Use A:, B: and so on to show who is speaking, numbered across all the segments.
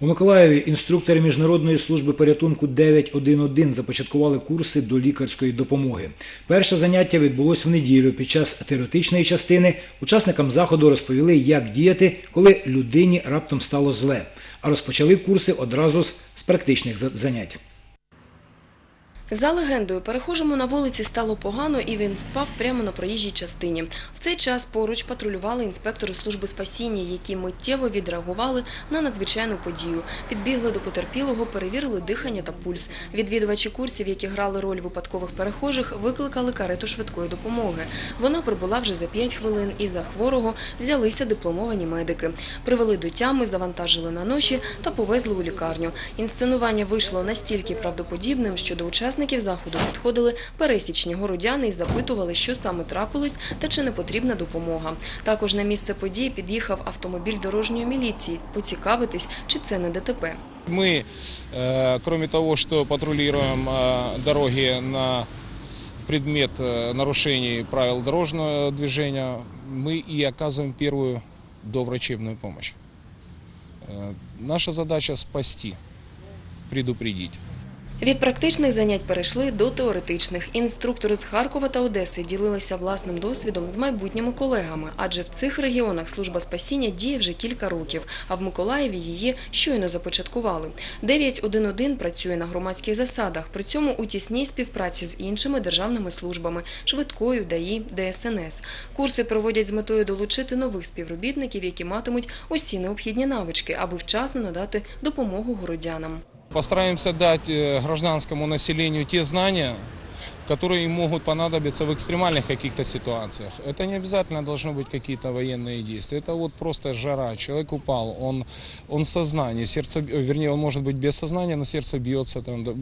A: У Миколаєві інструктори Міжнародної служби порятунку 911 започаткували курси до лікарської допомоги. Перше заняття відбулось в неділю. Під час теоретичної частини учасникам заходу розповіли, як діяти, коли людині раптом стало зле. А розпочали курси одразу з практичних за- занять.
B: За легендою, перехожому на вулиці стало погано і він впав прямо на проїжджій частині. В цей час поруч патрулювали інспектори служби спасіння, які миттєво відреагували на надзвичайну подію. Підбігли до потерпілого, перевірили дихання та пульс. Відвідувачі курсів, які грали роль випадкових перехожих, викликали карету швидкої допомоги. Вона прибула вже за 5 хвилин, і за хворого взялися дипломовані медики. Привели до тями, завантажили на ноші та повезли у лікарню. Інсценування вийшло настільки правдоподібним, що до учасників заходу підходили пересічні городяни і запитували, що саме трапилось та чи не потрібна допомога. Також на місце події під'їхав автомобіль дорожньої міліції поцікавитись, чи це не ДТП.
C: Мы, э, кроме того, что патрулируем э, дороги на предмет э, нарушений правил дорожного движения, мы и оказываем первую доврачебную помощь. Э, Наша задача спасти, предупредить.
B: Від практичних занять перейшли до теоретичних. Інструктори з Харкова та Одеси ділилися власним досвідом з майбутніми колегами, адже в цих регіонах служба спасіння діє вже кілька років, а в Миколаєві її щойно започаткували. 911 працює на громадських засадах, при цьому у тісній співпраці з іншими державними службами швидкою, ДАІ, ДСНС. Курси проводять з метою долучити нових співробітників, які матимуть усі необхідні навички, аби вчасно надати допомогу городянам.
C: Постараемся дать э, гражданскому населению те знания, которые им могут понадобиться в экстремальных каких-то ситуациях. Это не обязательно должны быть какие-то военные действия. Это вот просто жара. Человек упал, он, он в сознании, сердце, э, вернее, он может быть без сознания, но сердце бьется, там, да,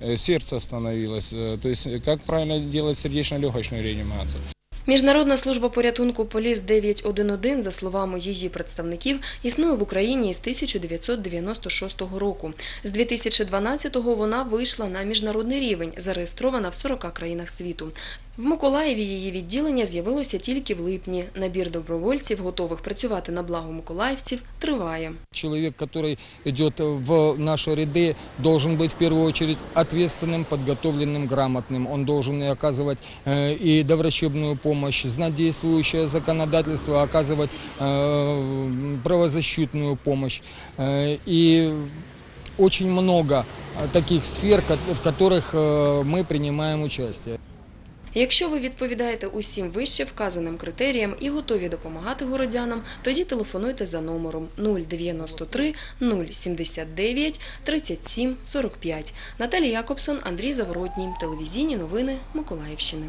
C: э, сердце остановилось. Э, То есть, как правильно делать сердечно-легочную реанимацию.
B: Міжнародна служба порятунку Поліс 911, за словами її представників, існує в Україні з 1996 року. З 2012-го вона вийшла на міжнародний рівень, зареєстрована в 40 країнах світу. В Миколаєві її відділення з'явилося тільки в липні. Набір добровольців, готових працювати на благо миколаївців, триває.
D: Человек, который идет в наши ряды, должен быть в первую очередь ответственным, подготовленным, грамотным. Он должен и оказывать э, и доврачебную помощь, знать действующее законодательство, оказывать э, правозащитную помощь. Э, И очень много э, таких сфер, ко- в которых э, мы принимаем участие.
B: Якщо ви відповідаєте усім вище вказаним критеріям і готові допомагати городянам, тоді телефонуйте за номером 093 079 37 45. Наталія Якобсон, Андрій Заворотній. Телевізійні новини Миколаївщини.